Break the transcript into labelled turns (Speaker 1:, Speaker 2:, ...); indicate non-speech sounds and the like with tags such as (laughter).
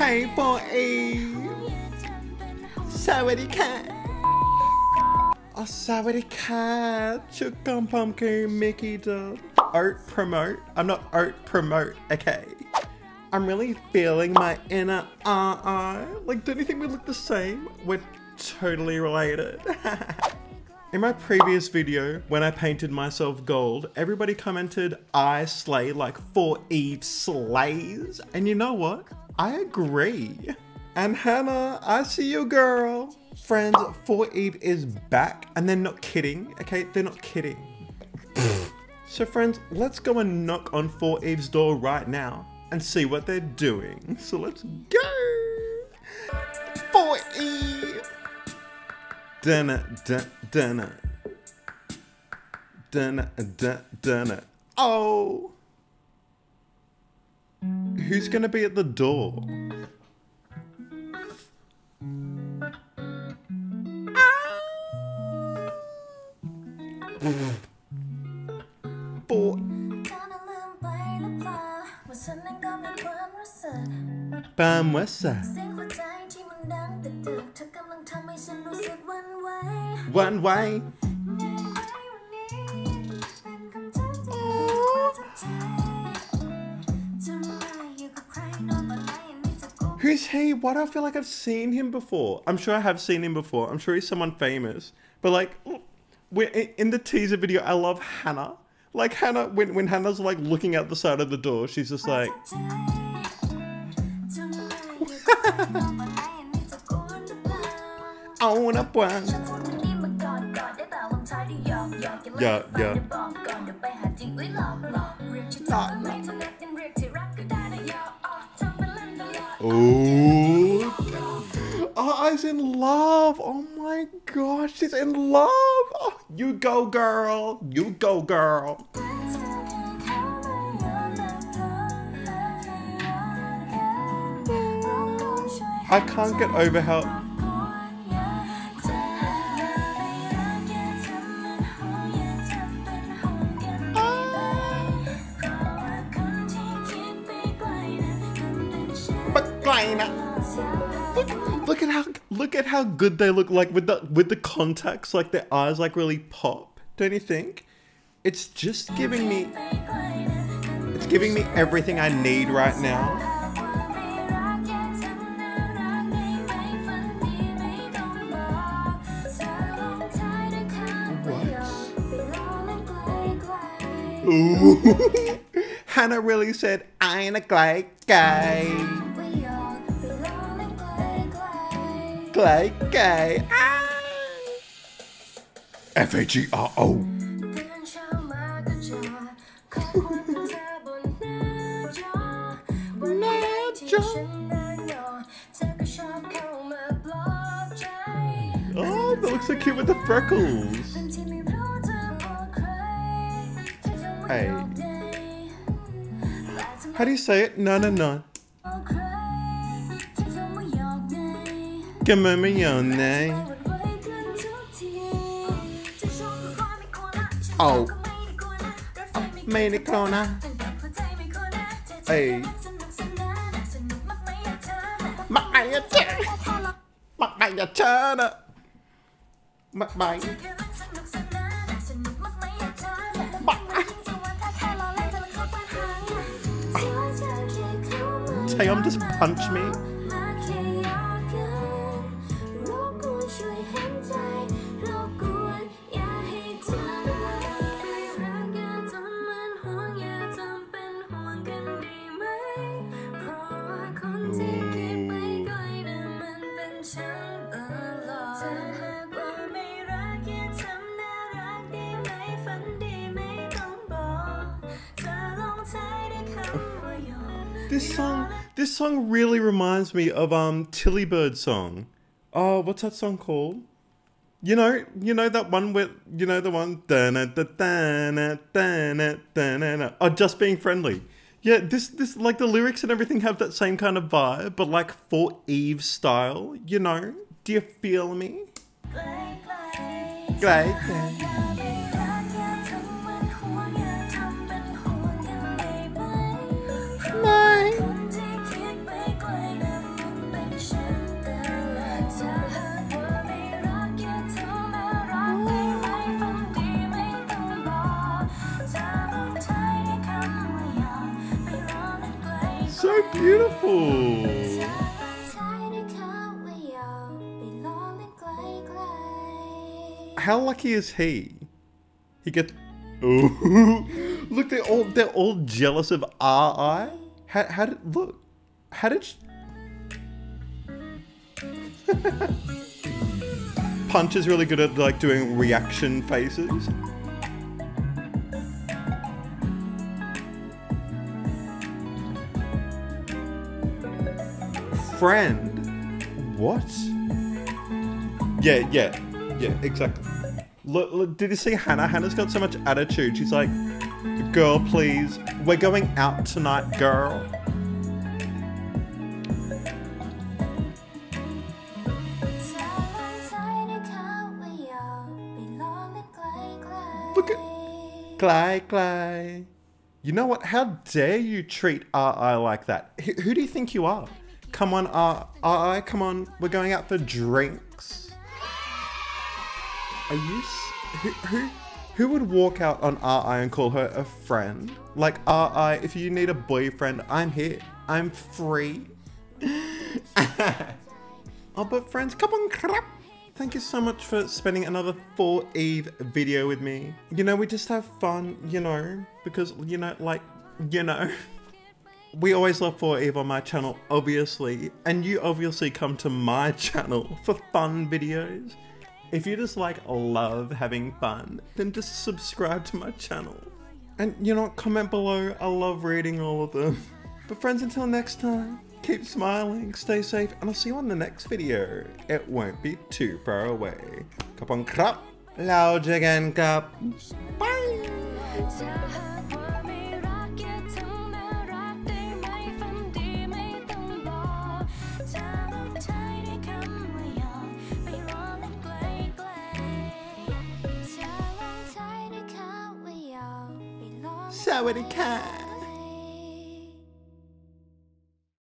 Speaker 1: Hey boy! Sawadee cat! Oh, sawadee cat! Chicken pumpkin Mickey does. Art promote? I'm not art promote, okay. I'm really feeling my inner uh-uh. Like, don't you think we look the same? We're totally related. (laughs) In my previous video, when I painted myself gold, everybody commented, I slay like four Eve slays. And you know what? I agree. And Hannah, I see you, girl. Friends, 4EVE is back, and they're not kidding, okay? They're not kidding. (laughs) so, friends, let's go and knock on 4EVE's door right now and see what they're doing. So, let's go. 4 Eve. Dunna, dun, dunna. Dunna, dun, dunna. Oh! Who's gonna be at the door? Four. ปามวะสะ
Speaker 2: เสียงหัวใจที่มันดัง
Speaker 1: Who's he? Why do I feel like I've seen him before? I'm sure I have seen him before. I'm sure he's someone famous. But like, in the teaser video, I love Hannah. Like Hannah, when when Hannah's like looking out the side of the door, she's just like. I
Speaker 2: want a plan. Yeah, yeah.
Speaker 1: Oh, oh, I's in love. Oh my gosh, she's in love. Oh, you go, girl. You go, girl. I can't get over how. Look, look at how look at how good they look like with the with the contacts, like their eyes like really pop. Don't you think? It's just giving me it's giving me everything I need right now. (laughs) Hannah really said, I ain't a gay. Glay gay. Ah. F A G R O. Oh, that looks so cute with the freckles. Hey. How do you say it? No, no, no. Can murmur your name. Oh. Made it corner. Hey. Makmaya Turner. Makmaya Turner. Makmaya. Tell him just punch me. This song, this song really reminds me of um Tilly Bird song. Oh, what's that song called? You know, you know that one with, you know the one. da-na, da-da-na, da-na, da-na-na. Oh, just being friendly. Yeah, this this like the lyrics and everything have that same kind of vibe, but like 4EVE style. You know? Do you feel me? Glad.
Speaker 2: ไลๆ
Speaker 1: How lucky is he? He gets. (laughs) Look, they're all they're all jealous of RI. How, how did look? How did? She... (laughs) Punch is really good at like doing reaction faces. friend. What? Yeah, yeah, yeah, exactly. Look, look, did you see Hannah? Hannah's got so much attitude. She's like, girl, please, we're going out tonight, girl. Look at clay, clay. You know what? How dare you treat RI like that? H who do you think you are? Come on, RI, come on. We're going out for drinks. Are you. Who, who, who would walk out on RI and call her a friend? Like, RI, if you need a boyfriend, I'm here. I'm free. (laughs) oh, but friends, come on, crap. Thank you so much for spending another 4EVE video with me. You know, we just have fun, you know, because, you know, like, you know. (laughs) We always love 4EVE on my channel, obviously, and you obviously come to my (laughs) channel for fun videos. If you just like love having fun, then just subscribe to my channel. And you know, comment below. I love reading all of them. (laughs) But friends, until next time, keep smiling, stay safe, and I'll see you on the next video. It won't be too far away. Kapong krap, lao jagan kap. Bye.
Speaker 2: ๆจะลงท้ายด้วยคำ